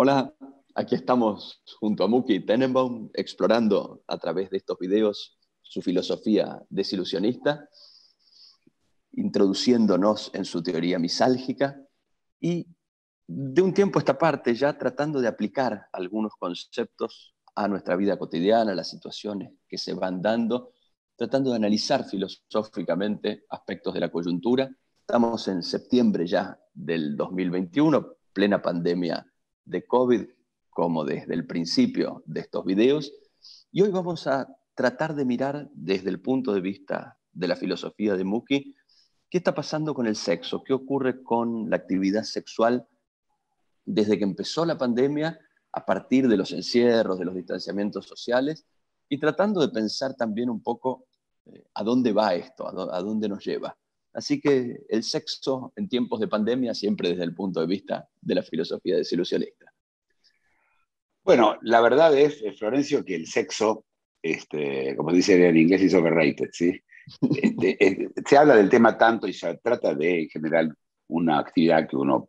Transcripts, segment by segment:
Hola, aquí estamos junto a Muki Tenenbaum explorando a través de estos videos su filosofía desilusionista, introduciéndonos en su teoría misálgica y de un tiempo a esta parte ya tratando de aplicar algunos conceptos a nuestra vida cotidiana, a las situaciones que se van dando, tratando de analizar filosóficamente aspectos de la coyuntura. Estamos en septiembre ya del 2021, plena pandemia de COVID, como desde el principio de estos videos. Y hoy vamos a tratar de mirar desde el punto de vista de la filosofía de Muki, qué está pasando con el sexo, qué ocurre con la actividad sexual desde que empezó la pandemia, a partir de los encierros, de los distanciamientos sociales, y tratando de pensar también un poco eh, a dónde va esto, a dónde nos lleva. Así que el sexo en tiempos de pandemia siempre desde el punto de vista de la filosofía desilusionista. Bueno, la verdad es, eh, Florencio, que el sexo, este, como dice en inglés, es overrated, ¿sí? Este, se habla del tema tanto y se trata de, en general, una actividad que uno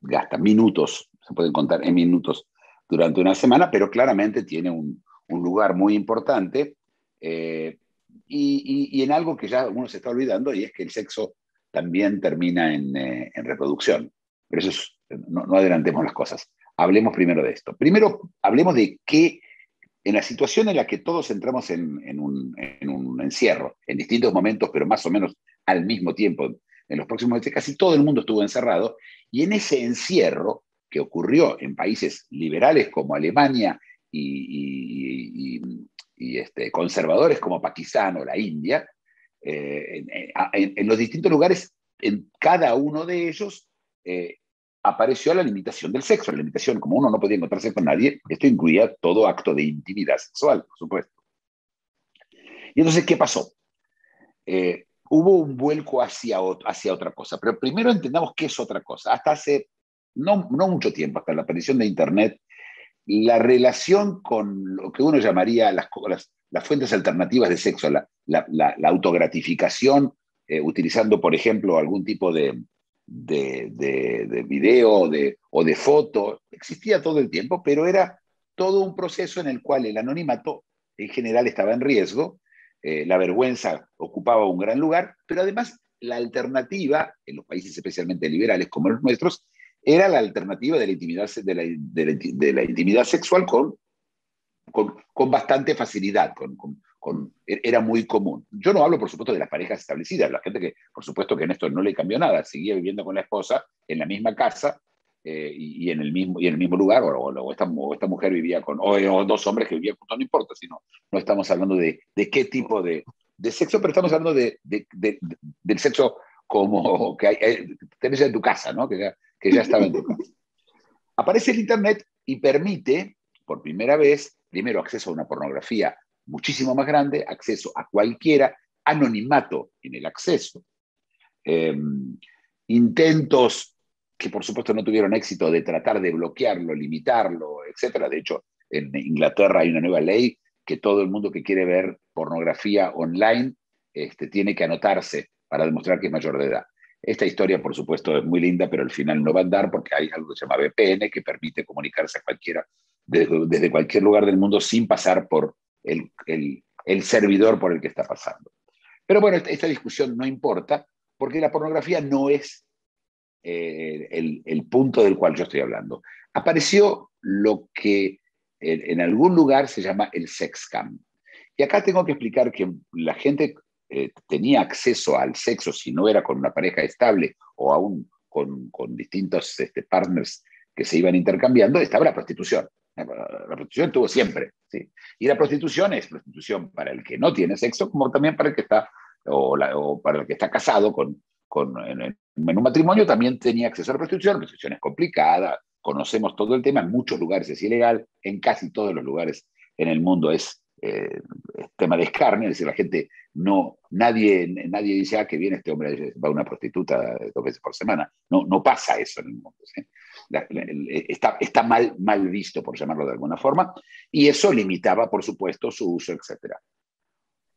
gasta minutos, se pueden contar en minutos durante una semana, pero claramente tiene un, lugar muy importante. Eh, y, en algo que ya uno se está olvidando, y es que el sexo también termina en, eh, reproducción. Pero eso no, adelantemos las cosas. Hablemos primero de esto. Primero, hablemos de qué, en la situación en la que todos entramos en, un, encierro, en distintos momentos, pero más o menos al mismo tiempo, en los próximos meses, casi todo el mundo estuvo encerrado, y en ese encierro que ocurrió en países liberales como Alemania y este, conservadores como Pakistán o la India, eh, en, los distintos lugares, en cada uno de ellos, eh, apareció la limitación del sexo. La limitación, como uno no podía encontrarse con nadie, esto incluía todo acto de intimidad sexual, por supuesto. Y entonces, ¿qué pasó? Eh, hubo un vuelco hacia, hacia otra cosa. Pero primero entendamos qué es otra cosa. Hasta hace no, no mucho tiempo, hasta la aparición de Internet, la relación con lo que uno llamaría las, fuentes alternativas de sexo, la, la, autogratificación, eh, utilizando, por ejemplo, algún tipo de, de, de, video de, o de foto, existía todo el tiempo, pero era todo un proceso en el cual el anonimato en general estaba en riesgo, eh, la vergüenza ocupaba un gran lugar, pero además la alternativa, en los países especialmente liberales como los nuestros, era la alternativa de la intimidad, sexual con, con, con bastante facilidad, con, con, era muy común. Yo no hablo, por supuesto, de las parejas establecidas, la gente que, por supuesto, que en esto no le cambió nada, seguía viviendo con la esposa en la misma casa eh, y, en el mismo, y el mismo lugar, o, esta, esta, mujer vivía con, o, dos hombres que vivían juntos, no importa, sino no estamos hablando de, de qué tipo de, de, sexo, pero estamos hablando de, del sexo como que eh, tenés en tu casa, ¿no? Que que ya estaba en tu casa. Aparece el Internet y permite, por primera vez, primero acceso a una pornografía muchísimo más grande, acceso a cualquiera, anonimato en el acceso, em, intentos que por supuesto no tuvieron éxito de tratar de bloquearlo, limitarlo, etc. De hecho, en Inglaterra hay una nueva ley que todo el mundo que quiere ver pornografía online este, tiene que anotarse para demostrar que es mayor de edad. Esta historia, por supuesto, es muy linda, pero al final no va a andar porque hay algo que se llama VPN que permite comunicarse a cualquiera desde, cualquier lugar del mundo sin pasar por el, servidor por el que está pasando. Pero bueno, esta, discusión no importa porque la pornografía no es eh, el, punto del cual yo estoy hablando. Apareció lo que en, algún lugar se llama el sexcam. Y acá tengo que explicar que la gente eh, tenía acceso al sexo si no era con una pareja estable o aún con, distintos este, partners que se iban intercambiando, estaba la prostitución. La, prostitución tuvo siempre. ¿sí? Y la prostitución es prostitución para el que no tiene sexo, como también para el que está, o, para el que está casado con, con en, un matrimonio, también tenía acceso a la prostitución. La prostitución es complicada, conocemos todo el tema, en muchos lugares es ilegal, en casi todos los lugares en el mundo es eh, tema de escarnio, es decir, la gente no, nadie, nadie dice, ah, que viene este hombre, va a una prostituta dos veces por semana. No, no pasa eso en el mundo. está, está mal, mal visto, por llamarlo de alguna forma, y eso limitaba, por supuesto, su uso, etc.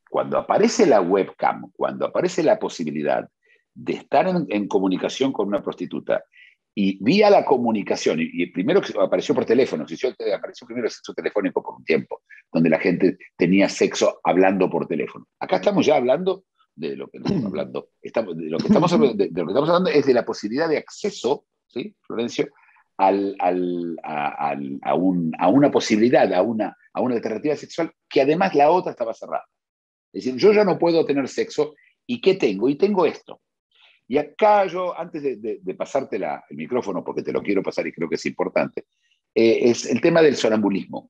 Cuando aparece la webcam, cuando aparece la posibilidad de estar en, en comunicación con una prostituta Y vía la comunicación, y, primero que apareció por teléfono, si apareció primero el sexo telefónico por un tiempo, donde la gente tenía sexo hablando por teléfono. Acá estamos ya hablando de lo que estamos hablando. Estamos, de, lo que estamos, de, lo que estamos hablando es de la posibilidad de acceso, ¿sí, Florencio? Al, al, a, a, un, a, una posibilidad, a una, a una alternativa sexual que además la otra estaba cerrada. Es decir, yo ya no puedo tener sexo, ¿y qué tengo? Y tengo esto. Y acá yo, antes de, pasarte el micrófono, porque te lo quiero pasar y creo que es importante, eh, es el tema del sonambulismo.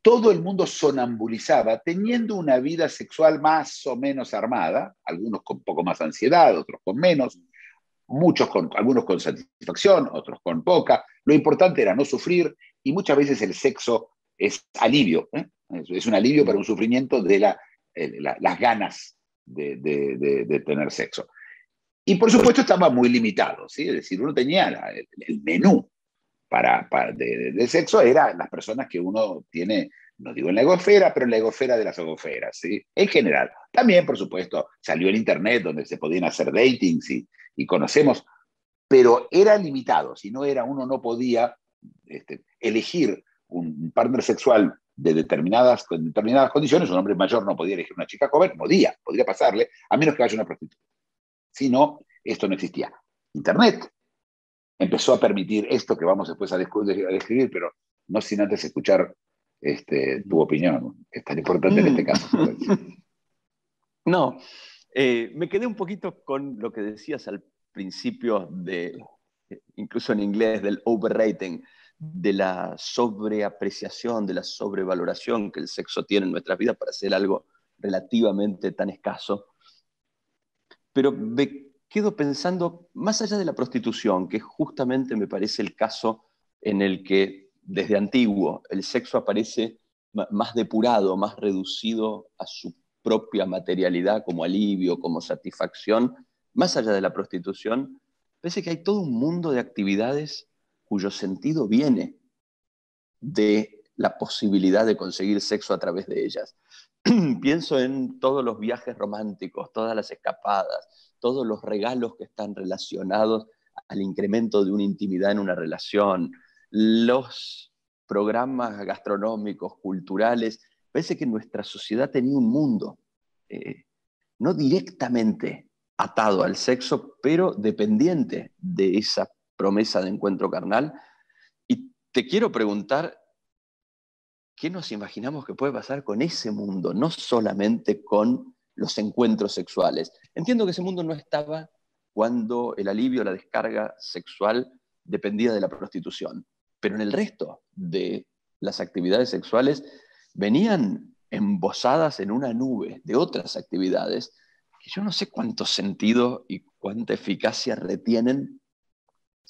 Todo el mundo sonambulizaba teniendo una vida sexual más o menos armada, algunos con poco más ansiedad, otros con menos, muchos con, algunos con satisfacción, otros con poca. Lo importante era no sufrir y muchas veces el sexo es alivio, ¿eh? es, un alivio para un sufrimiento de las ganas de, tener sexo. Y por supuesto estaba muy limitado, ¿sí? es decir, uno tenía el, menú para, de, sexo, era las personas que uno tiene, no digo en la egosfera, pero en la egosfera de las egosferas, ¿sí? en general. También, por supuesto, salió el Internet donde se podían hacer datings y, y conocemos, pero era limitado, si no era, uno no podía este, elegir un partner sexual de determinadas, determinadas condiciones, un hombre mayor no podía elegir una chica joven, podía, podría pasarle, a menos que haya una prostituta. Si no, esto no existía. Internet empezó a permitir esto que vamos después a, describir, pero no sin antes escuchar este, tu opinión, que es tan importante en este caso. No, eh, me quedé un poquito con lo que decías al principio de, incluso en inglés, del overrating, de la sobreapreciación, de la sobrevaloración que el sexo tiene en nuestras vidas para ser algo relativamente tan escaso. Pero me quedo pensando, más allá de la prostitución, que justamente me parece el caso en el que desde antiguo el sexo aparece más depurado, más reducido a su propia materialidad como alivio, como satisfacción, más allá de la prostitución, parece que hay todo un mundo de actividades cuyo sentido viene de la posibilidad de conseguir sexo a través de ellas. Pienso en todos los viajes románticos, todas las escapadas, todos los regalos que están relacionados al incremento de una intimidad en una relación, los programas gastronómicos, culturales. Parece que nuestra sociedad tenía un mundo, eh, no directamente atado al sexo, pero dependiente de esa promesa de encuentro carnal. Y te quiero preguntar, ¿qué nos imaginamos que puede pasar con ese mundo? No solamente con los encuentros sexuales. Entiendo que ese mundo no estaba cuando el alivio, la descarga sexual dependía de la prostitución, pero en el resto de las actividades sexuales venían embosadas en una nube de otras actividades que yo no sé cuánto sentido y cuánta eficacia retienen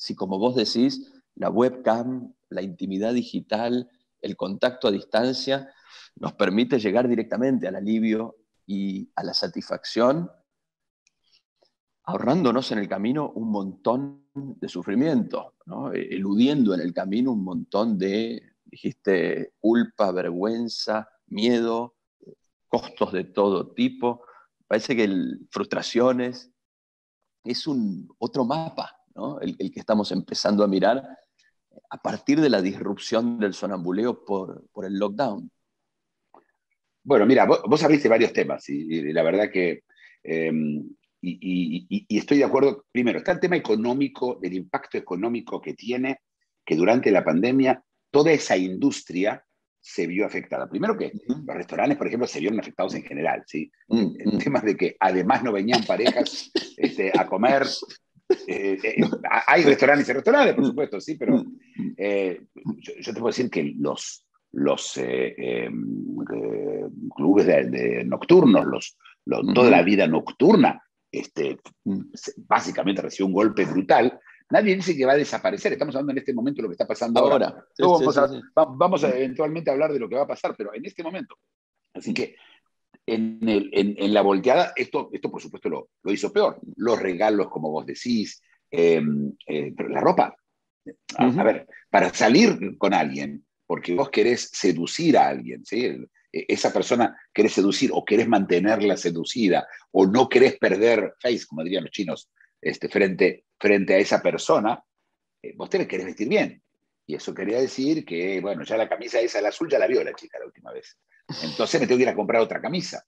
si como vos decís, la webcam, la intimidad digital, el contacto a distancia, nos permite llegar directamente al alivio y a la satisfacción, ahorrándonos en el camino un montón de sufrimiento, eludiendo en el camino un montón de, dijiste, culpa, vergüenza, miedo, costos de todo tipo. Parece que frustraciones es un otro mapa el, que estamos empezando a mirar a partir de la disrupción del sonambuleo por, el lockdown. Bueno, mira, vos, abriste varios temas y, la verdad que, em, y, estoy de acuerdo, primero, está el tema económico, del impacto económico que tiene, que durante la pandemia toda esa industria se vio afectada. Primero que los restaurantes, por ejemplo, se vieron afectados en general, ¿sí? Mm, en, mm. temas de que además no venían parejas este, a comer, eh, eh, hay restaurantes y restaurantes, por supuesto, sí, pero eh, yo, te puedo decir que los, los em, clubes de, nocturnos, los, toda la vida nocturna, este, básicamente recibió un golpe brutal. Nadie dice que va a desaparecer. Estamos hablando en este momento de lo que está pasando ahora. vamos, a, eventualmente a hablar de lo que va a pasar, pero en este momento. Así que en, la volteada, esto, esto por supuesto lo, hizo peor. Los regalos, como vos decís, em, eh, pero la ropa. A, ver, para salir con alguien, porque vos querés seducir a alguien, ¿sí? E, esa persona querés seducir o querés mantenerla seducida o no querés perder face, como dirían los chinos, este, frente, frente a esa persona, eh, vos te querés vestir bien. Y eso quería decir que, bueno, ya la camisa esa, la azul, ya la vio la chica la última vez. Entonces me tengo que ir a comprar otra camisa,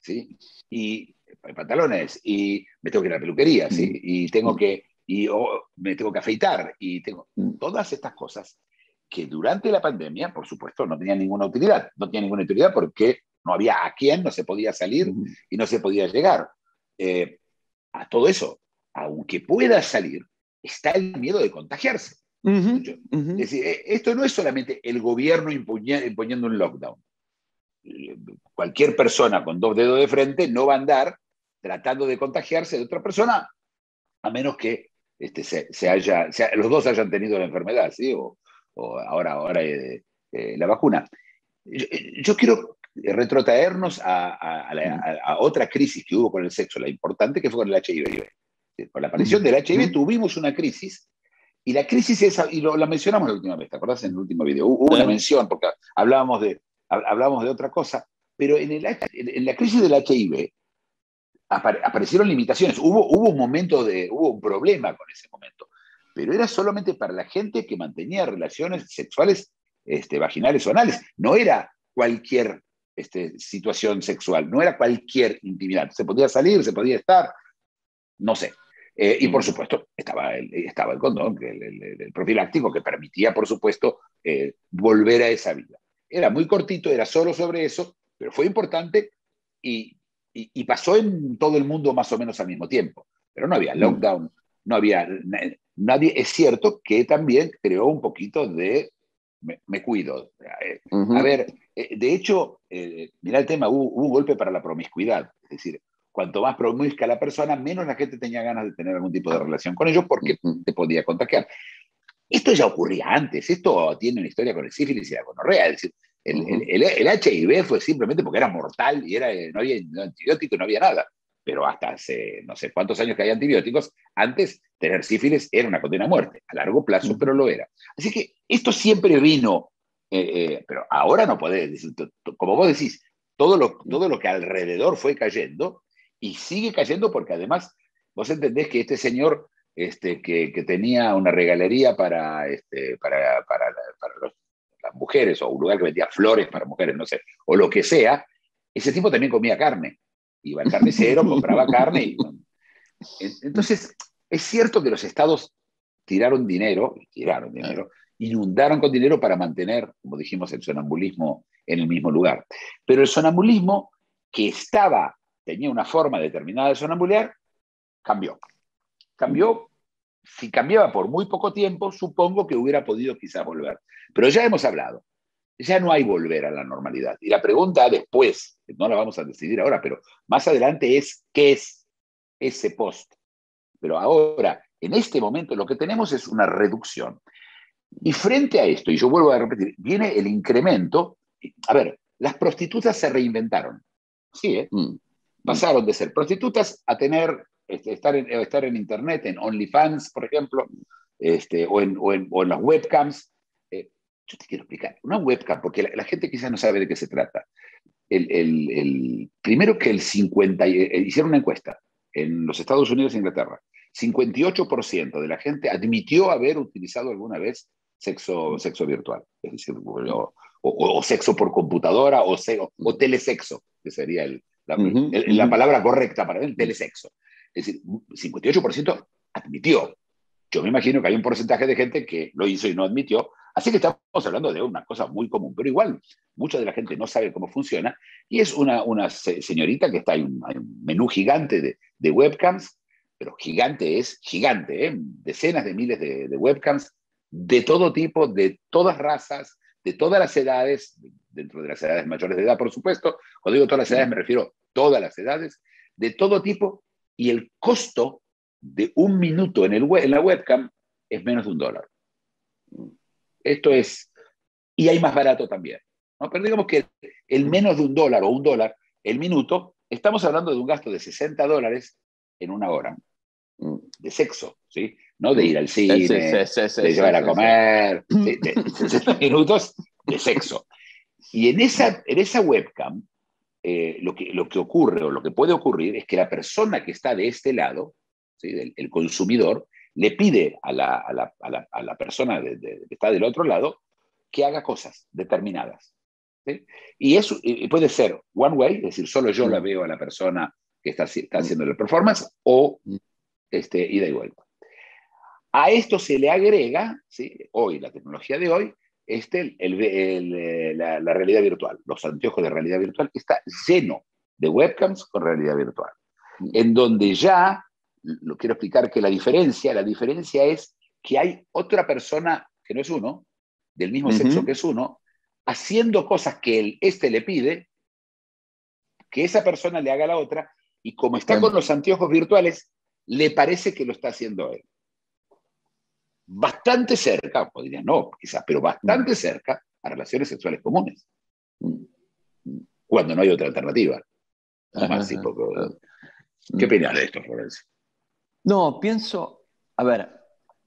¿sí? Y eh, pantalones, y me tengo que ir a la peluquería, ¿sí? Y tengo que, y me tengo que afeitar, y tengo todas estas cosas que durante la pandemia, por supuesto, no tenían ninguna utilidad. No tenían ninguna utilidad porque no había a quién, no se podía salir y no se podía llegar. Eh, a todo eso, aunque pueda salir, está el miedo de contagiarse. Es decir, eh, esto no es solamente el gobierno imponiendo un lockdown. Cualquier persona con dos dedos de frente no va a andar tratando de contagiarse de otra persona, a menos que este, se, haya, los dos hayan tenido la enfermedad, ¿sí? o, ahora, ahora eh, eh, la vacuna. Yo, quiero retrotraernos a, otra crisis que hubo con el sexo, la importante que fue con el HIV. Con la aparición del HIV tuvimos una crisis y la crisis esa, y lo, la mencionamos la última vez, ¿te acordás en el último video? Hubo una mención, porque hablábamos de, hablábamos de otra cosa, pero en, el, en la crisis del HIV aparecieron limitaciones, hubo, hubo un momento de, hubo un problema con ese momento, pero era solamente para la gente que mantenía relaciones sexuales este, vaginales o anales, no era cualquier este, situación sexual, no era cualquier intimidad, se podía salir, se podía estar, no sé, eh, y por supuesto, estaba el, estaba el condón, el, profiláctico, que permitía, por supuesto, eh, volver a esa vida. Era muy cortito, era solo sobre eso, pero fue importante y, y, pasó en todo el mundo más o menos al mismo tiempo. Pero no había mm. lockdown, no había nadie. Es cierto que también creó un poquito de me, cuido. Eh, a ver, de hecho, mira el tema, hubo, hubo, un golpe para la promiscuidad. Es decir, cuanto más promiscua la persona, menos la gente tenía ganas de tener algún tipo de relación con ellos porque te podía contagiar. Esto ya ocurría antes, esto tiene una historia con el sífilis y la gonorrea, es decir, el, el, HIV fue simplemente porque era mortal y era, no había antibiótico, no había nada. Pero hasta hace no sé cuántos años que hay antibióticos, antes tener sífilis era una condena a muerte, a largo plazo, pero lo era. Así que esto siempre vino, eh, eh, pero ahora no podés, como vos decís, todo lo, todo lo que alrededor fue cayendo, y sigue cayendo porque además vos entendés que este señor este, que, que tenía una regalería para, este, para, para, para las mujeres o un lugar que vendía flores para mujeres, no sé, o lo que sea, ese tipo también comía carne. Iba al carnicero, compraba carne. Y, entonces, es cierto que los estados tiraron dinero, tiraron dinero, inundaron con dinero para mantener, como dijimos, el sonambulismo en el mismo lugar. Pero el sonambulismo que estaba tenía una forma determinada de sonambulear, cambió. Cambió, si cambiaba por muy poco tiempo, supongo que hubiera podido quizás volver. Pero ya hemos hablado, ya no hay volver a la normalidad. Y la pregunta después, no la vamos a decidir ahora, pero más adelante es, ¿qué es ese post? Pero ahora, en este momento, lo que tenemos es una reducción. Y frente a esto, y yo vuelvo a repetir, viene el incremento. A ver, las prostitutas se reinventaron. Sí, ¿eh? Mm. Pasaron de ser prostitutas a tener, estar, en, estar en Internet, en OnlyFans, por ejemplo, este, o, en, o, en, o en las webcams. Eh, yo te quiero explicar, una webcam, porque la, gente quizás no sabe de qué se trata. El, el, primero que el 50, eh, eh, hicieron una encuesta en los Estados Unidos e Inglaterra, 58% de la gente admitió haber utilizado alguna vez sexo, sexo virtual, es decir, o, o, sexo por computadora o, o telesexo, que sería el, la, palabra correcta para el telesexo. Es decir, 58% admitió. Yo me imagino que hay un porcentaje de gente que lo hizo y no admitió. Así que estamos hablando de una cosa muy común, pero igual mucha de la gente no sabe cómo funciona y es una, una señorita que está, hay un, menú gigante de, de, webcams, pero gigante es gigante, ¿eh? decenas de miles de, de webcams de todo tipo, de todas razas, de todas las edades, dentro de las edades mayores de edad, por supuesto. Cuando digo todas las edades me refiero todas las edades, de todo tipo, y el costo de un minuto en, el en la webcam es menos de un dólar. Esto es, y hay más barato también. ¿no? Pero digamos que el menos de un dólar o un dólar el minuto, estamos hablando de un gasto de 60 dólares en una hora de sexo, ¿sí? No de ir al cine, de llevar a comer, de 60 minutos de sexo. Y en esa, en esa webcam eh, lo, que, lo que ocurre o lo que puede ocurrir es que la persona que está de este lado el, consumidor, le pide a la, persona que está del otro lado que haga cosas determinadas. Y eso puede ser one way, es decir, solo yo la mm. veo a la persona que está, está haciendo la performance, o mm. este, ida y vuelta. A esto se le agrega, ¿sí? hoy, la tecnología de hoy, este, eh, la, realidad virtual, los anteojos de realidad virtual, está lleno de webcams con realidad virtual, en donde ya, lo quiero explicar que la diferencia, la diferencia es que hay otra persona que no es uno, del mismo sexo que es uno, haciendo cosas que él, este le pide, que esa persona le haga a la otra, y como está con los anteojos virtuales, le parece que lo está haciendo él bastante cerca, podría no, quizás, pero bastante mm. cerca a relaciones sexuales comunes. Cuando no hay otra alternativa. ¿Qué opinas de esto, Florencia? No, pienso, a ver,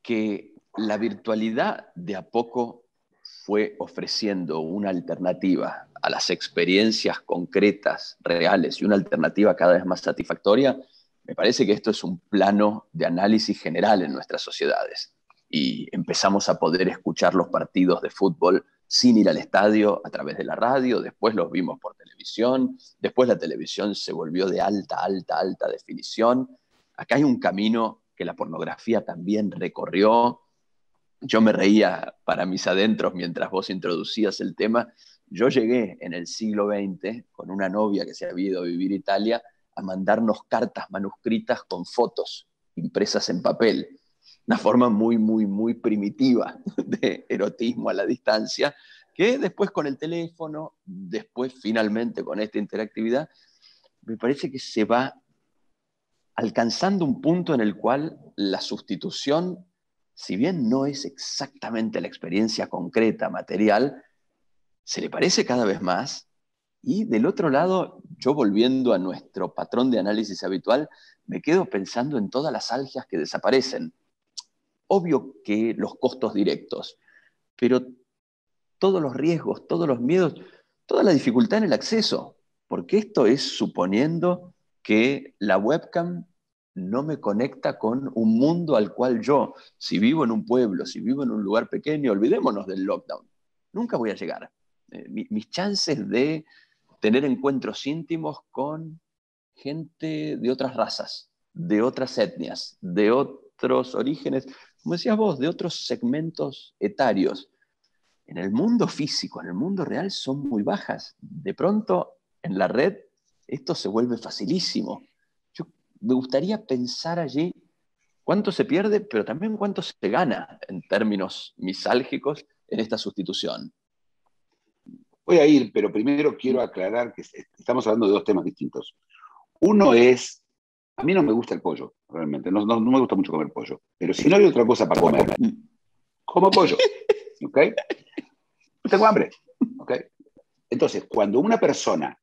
que la virtualidad de a poco fue ofreciendo una alternativa a las experiencias concretas, reales, y una alternativa cada vez más satisfactoria, me parece que esto es un plano de análisis general en nuestras sociedades y empezamos a poder escuchar los partidos de fútbol sin ir al estadio a través de la radio, después los vimos por televisión, después la televisión se volvió de alta, alta, alta definición. Acá hay un camino que la pornografía también recorrió. Yo me reía para mis adentros mientras vos introducías el tema. Yo llegué en el siglo XX con una novia que se había ido a vivir a Italia a mandarnos cartas manuscritas con fotos impresas en papel una forma muy, muy, muy primitiva de erotismo a la distancia, que después con el teléfono, después finalmente con esta interactividad, me parece que se va alcanzando un punto en el cual la sustitución, si bien no es exactamente la experiencia concreta, material, se le parece cada vez más. Y del otro lado, yo volviendo a nuestro patrón de análisis habitual, me quedo pensando en todas las algias que desaparecen obvio que los costos directos, pero todos los riesgos, todos los miedos, toda la dificultad en el acceso, porque esto es suponiendo que la webcam no me conecta con un mundo al cual yo, si vivo en un pueblo, si vivo en un lugar pequeño, olvidémonos del lockdown, nunca voy a llegar. Eh, mis chances de tener encuentros íntimos con gente de otras razas, de otras etnias, de otros orígenes, como decías vos, de otros segmentos etarios. En el mundo físico, en el mundo real, son muy bajas. De pronto, en la red, esto se vuelve facilísimo. Yo me gustaría pensar allí cuánto se pierde, pero también cuánto se gana en términos misálgicos en esta sustitución. Voy a ir, pero primero quiero aclarar que estamos hablando de dos temas distintos. Uno es a mí no me gusta el pollo, realmente. No, me gusta mucho comer pollo. Pero si no hay otra cosa para comer, como pollo. ¿Ok? Tengo hambre. ¿Ok? Entonces, cuando una persona.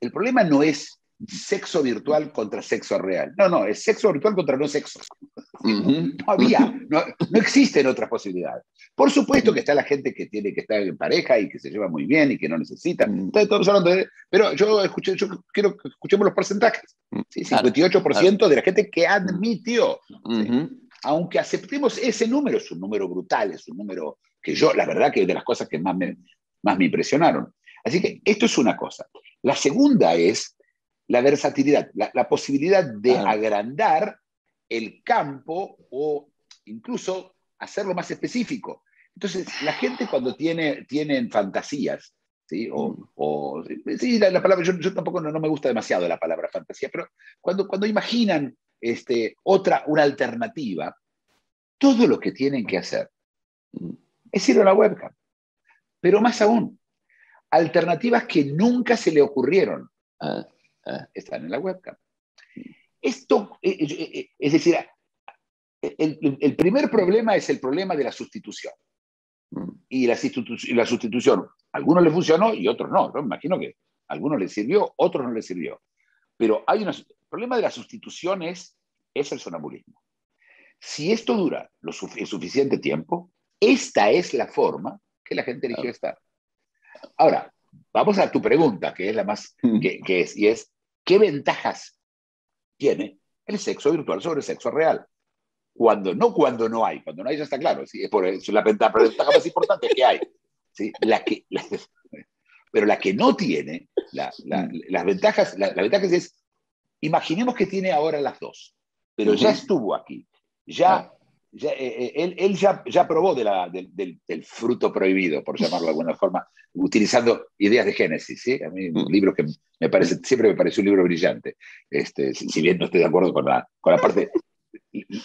El problema no es sexo virtual contra sexo real. No, no, es sexo virtual contra no sexo. No había, no, existen otras posibilidades. Por supuesto que está la gente que tiene que estar en pareja y que se lleva muy bien y que no necesita. pero yo escuché, yo quiero que escuchemos los porcentajes. 58% de la gente que admitió. Aunque aceptemos ese número, es un número brutal, es un número que yo, la verdad, que es de las cosas que más me, más me impresionaron. Así que esto es una cosa. La segunda es la versatilidad, la, posibilidad de agrandar el campo o incluso hacerlo más específico. Entonces, la gente cuando tiene tienen fantasías, ¿sí? O, sí, la, palabra, yo, tampoco no, me gusta demasiado la palabra fantasía, pero cuando, cuando imaginan este, otra, una alternativa, todo lo que tienen que hacer es ir a la webcam. Pero más aún, alternativas que nunca se le ocurrieron. Ah. Ah, están en la webcam. Esto, eh, eh, eh, es decir, el, primer problema es el problema de la sustitución. Mm. Y la, la sustitución, a algunos le funcionó y a otros no. Me imagino que a algunos les sirvió, a otros no les sirvió. Pero hay un el problema de la sustitución es, el sonambulismo. Si esto dura lo suficiente tiempo, esta es la forma que la gente eligió estar. Ahora, vamos a tu pregunta, que es la más, mm. que, que es, y es, ¿Qué ventajas tiene el sexo virtual sobre el sexo real. Cuando, no cuando no hay, cuando no hay ya está claro, ¿sí? es por eso la ventaja, más importante que hay. ¿sí? La que, pero la que no tiene, las ventajas, la, la es, imaginemos que tiene ahora las dos, pero ya estuvo aquí, ya ah ya, eh, eh, él, ya, ya, probó de la, del, fruto prohibido, por llamarlo de alguna forma, utilizando ideas de Génesis. ¿sí? A mí un libro que me parece, siempre me parece un libro brillante, este, si, bien no estoy de acuerdo con la, con la parte...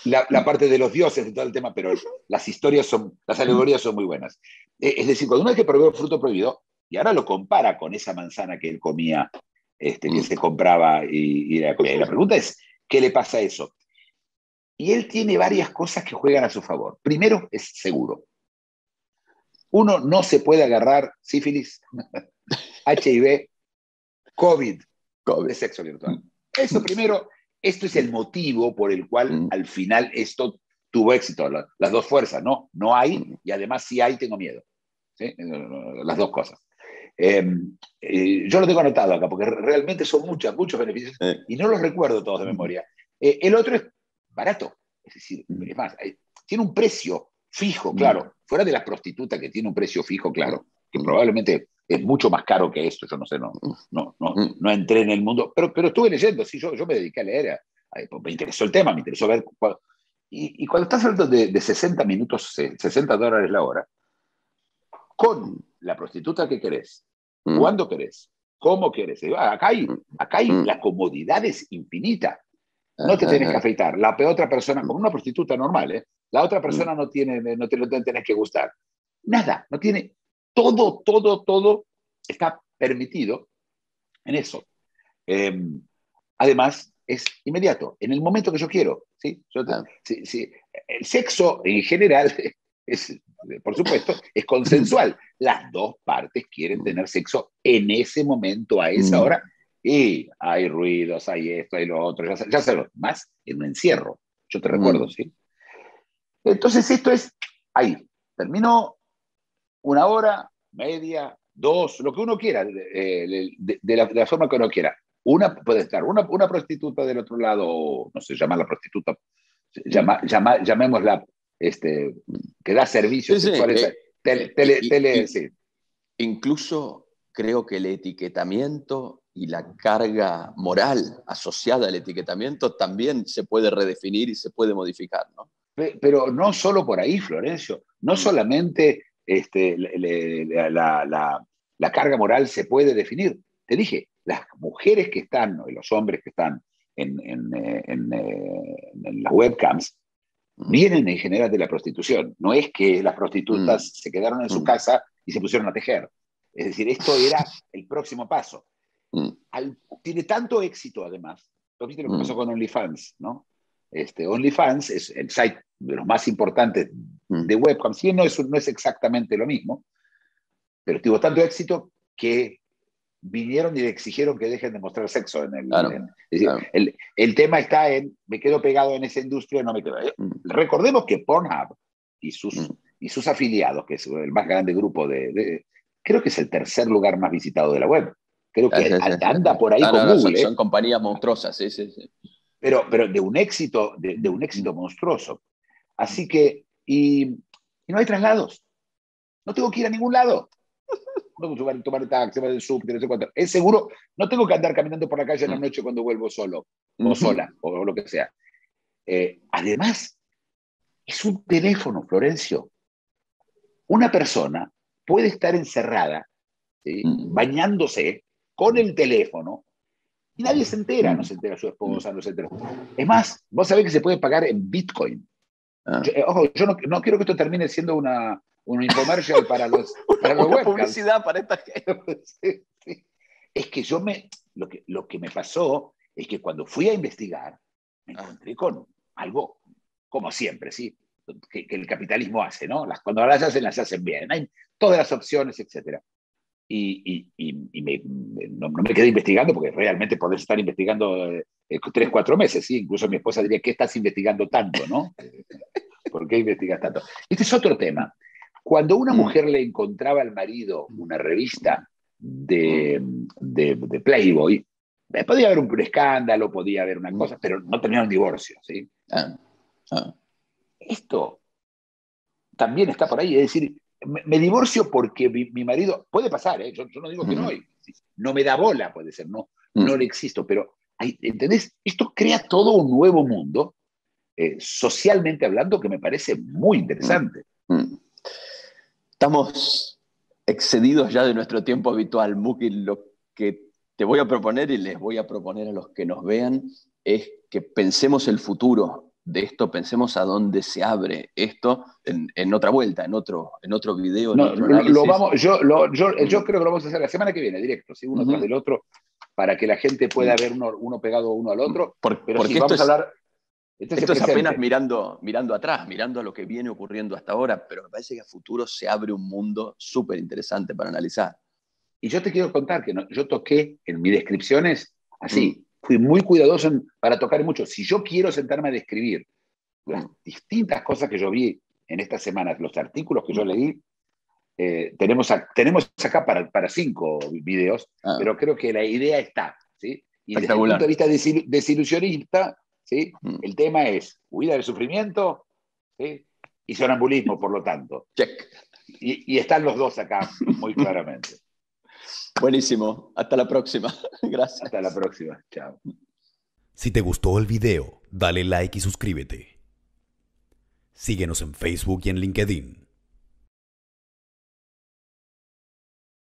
La, parte de los dioses y todo el tema, pero las historias son, las alegorías son muy buenas. Eh, es decir, cuando uno es que probó el fruto prohibido, y ahora lo compara con esa manzana que él comía, este, que se compraba y, y la comía. Y la pregunta es, ¿qué le pasa a eso? Y él tiene varias cosas que juegan a su favor. Primero, es seguro. Uno no se puede agarrar sífilis, HIV, COVID, de sexo virtual. Eso primero, esto es el motivo por el cual mm. al final esto tuvo éxito, las dos fuerzas, ¿no? No hay y además si hay tengo miedo. Las dos cosas. Em, eh, yo lo tengo anotado acá porque realmente son muchos, muchos beneficios y no los recuerdo todos de mm. memoria. Eh, el otro es barato. Es decir, es más, tiene un precio fijo, claro, fuera de la prostituta que tiene un precio fijo, claro, que probablemente es mucho más caro que esto, yo no sé, no, no, no, no entré en el mundo, pero, pero estuve leyendo, sí, yo, yo me dediqué a leer, pues, me interesó el tema, me interesó ver... y, cuando estás hablando de, de 60 minutos, 60 dólares la hora, con la prostituta que querés, cuándo querés, cómo querés, acá hay, acá hay la comodidad es infinita. No te tienes que afeitar. La otra persona, como una prostituta normal, ¿eh? la otra persona no, tiene, no te tienes que gustar. Nada, no tiene. Todo, todo, todo está permitido en eso. Em, además, es inmediato, en el momento que yo quiero. ¿sí? El sexo en general es, por supuesto, es consensual. Las dos partes quieren tener sexo en ese momento, a esa mm. hora, y hay ruidos, hay esto, hay lo otro, ya, ya sabes, más en un encierro, yo te recuerdo, mm. ¿sí? Entonces esto es ahí, terminó una hora, media, dos, lo que uno quiera, de, la, forma que uno quiera. Una puede estar, una, una prostituta del otro lado, no sé, llama la prostituta, llama, llama, llamémosla, este, que da servicios sexuales, eh, tele, tele, sí. Incluso creo que el etiquetamiento y la carga moral asociada al etiquetamiento también se puede redefinir y se puede modificar, ¿no? Pero no solo por ahí, Florencio, no mm. solamente este, la, carga moral se puede definir. Te dije, las mujeres que están, y los hombres que están en, en, eh, las webcams, mm. vienen en general de la prostitución. No es que las prostitutas mm. se quedaron en su casa y se pusieron a tejer. Es decir, esto era el próximo paso. Mm. tiene tanto éxito, además. ¿Tú viste lo que pasó mm. con OnlyFans? ¿no? Este, OnlyFans es el site de los más importantes mm. de webcam. Sí, no es, no es exactamente lo mismo, pero tuvo tanto éxito que vinieron y le exigieron que dejen de mostrar sexo en el, el, tema está en me quedo pegado en esa industria no me quedo recordemos que Pornhub y sus, y sus afiliados que es el más grande grupo de, creo que es el tercer lugar más visitado de la web Creo que anda por ahí con Google. Son, compañías monstruosas, sí, sí, sí. Pero, pero de un éxito, de, un éxito monstruoso. Así que, y, no hay traslados. No tengo que ir a ningún lado. No tengo que tomar, tomar taxi, tomar el subte, no sé cuánto. Es seguro, no tengo que andar caminando por la calle en la mm. noche cuando vuelvo solo, o sola, o lo que sea. Eh, además, es un teléfono, Florencio. Una persona puede estar encerrada, mm. bañándose, con el teléfono y nadie se entera, no se entera su esposa, no se entera. Es más, vos sabés que se puede pagar en Bitcoin. Ah. Eh, ojo, yo no, quiero que esto termine siendo una, un infomercial para los, para los una publicidad para esta gente. Es que yo me, lo que, lo que me pasó es que cuando fui a investigar, me ah. encontré con algo, como siempre, ¿sí? Que, el capitalismo hace, ¿no? Las, cuando las hacen, las hacen bien. Hay todas las opciones, etcétera y, y, me, no, me quedé investigando porque realmente podés estar investigando eh, tres, cuatro meses, ¿sí? Incluso mi esposa diría, ¿qué estás investigando tanto, no? ¿Por qué investigas tanto? Este es otro tema. Cuando una mm. mujer le encontraba al marido una revista de, de, Playboy, eh, podía haber un escándalo, podía haber una cosa, pero no tenía un divorcio, ¿sí? Ah, ah. Esto también está por ahí, es decir, me, divorcio porque mi, marido, puede pasar, ¿eh? yo, no digo que no, no me da bola, puede ser, no, no le existo, pero, ¿entendés? Esto crea todo un nuevo mundo, eh, socialmente hablando, que me parece muy interesante. Estamos excedidos ya de nuestro tiempo habitual, Muki, lo que te voy a proponer y les voy a proponer a los que nos vean es que pensemos el futuro de esto, pensemos a dónde se abre esto en, otra vuelta, en otro, en otro video. lo, vamos, yo, yo, creo que lo vamos a hacer la semana que viene, directo, uno tras del otro, para que la gente pueda ver uno, pegado uno al otro. pero porque vamos a hablar. esto es apenas mirando, mirando atrás, mirando a lo que viene ocurriendo hasta ahora, pero me parece que a futuro se abre un mundo súper interesante para analizar. Y yo te quiero contar que yo toqué en mis descripciones así, mm. Fui muy cuidadoso para tocar mucho. Si yo quiero sentarme a describir las distintas cosas que yo vi en estas semanas, los artículos que yo leí, eh, tenemos, tenemos acá para, para cinco videos, ah. pero creo que la idea está. ¿sí? Y desde el punto de vista desilusionista, ¿sí? Mm. el tema es huida del sufrimiento ¿sí? y sonambulismo, por lo tanto. Check. Y, y están los dos acá muy claramente. Buenísimo. Hasta la próxima. Gracias. Hasta la próxima. Chao. Si te gustó el video, dale like y suscríbete. Síguenos en Facebook y en LinkedIn.